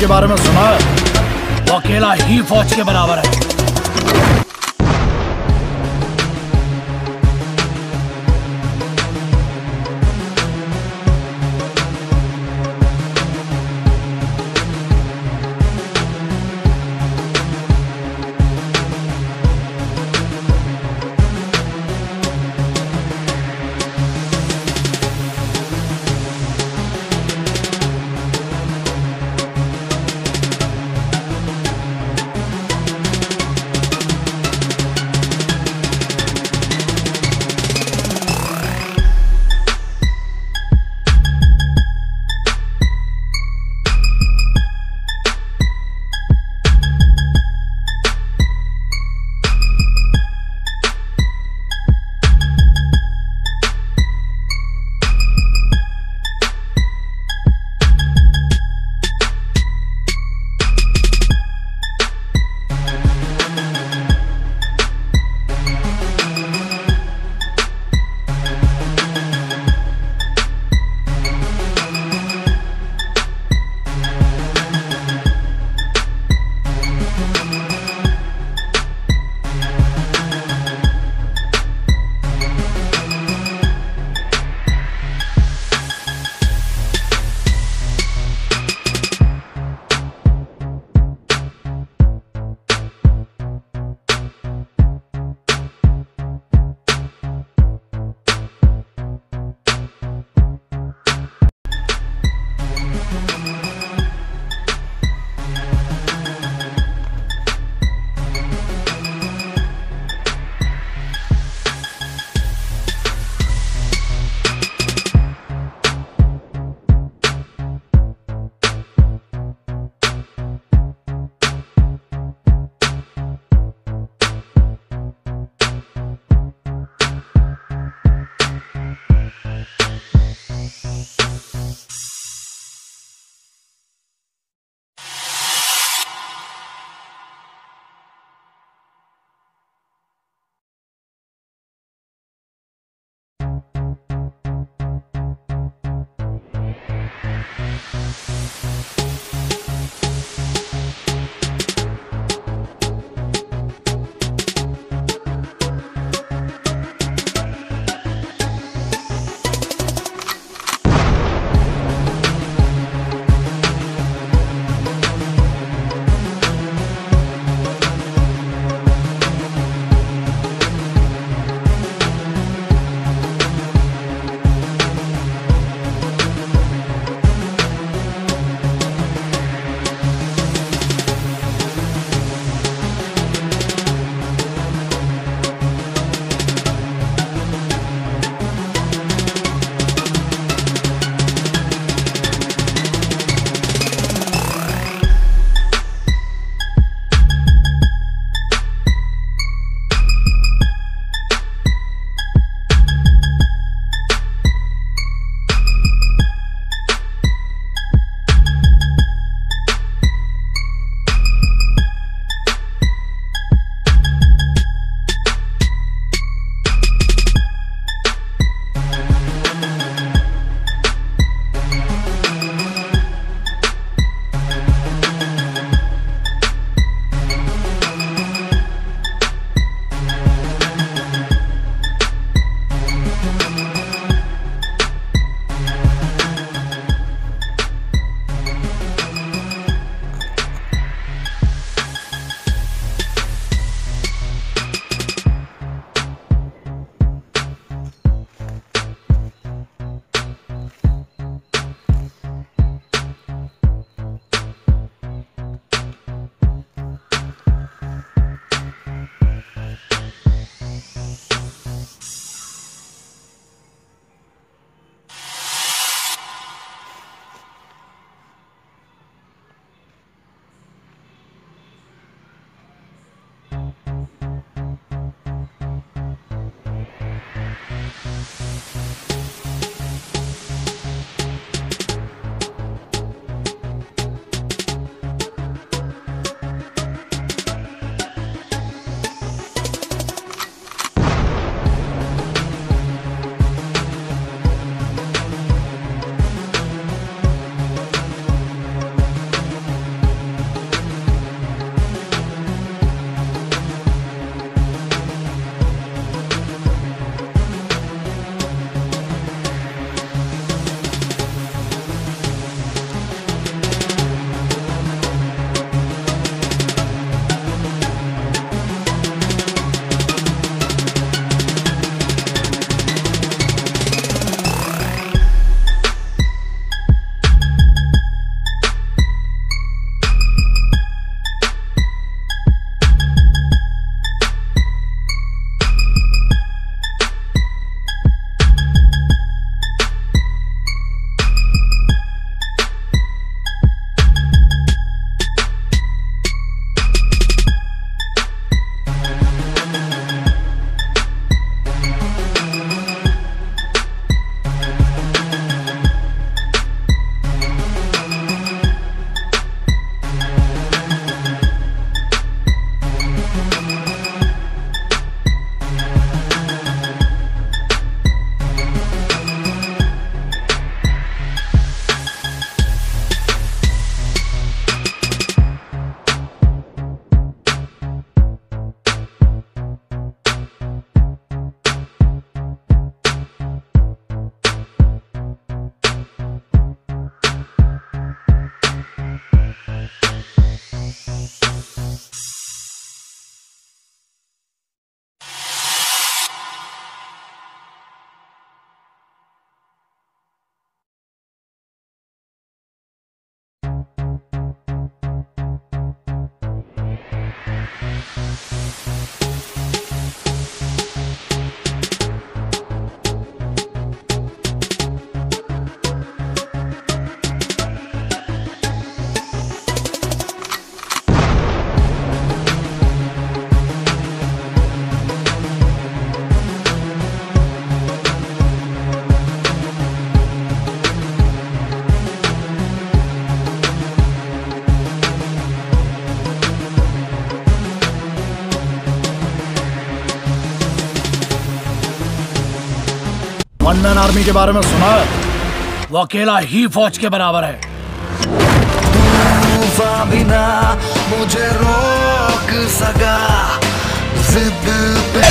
के बारे में सुना है। वो अकेला ही फौज के बराबर है। इंडियन आर्मी के बारे में सुना है। वो अकेला ही फौज के बराबर है। मुझे रोक सका। जिद पे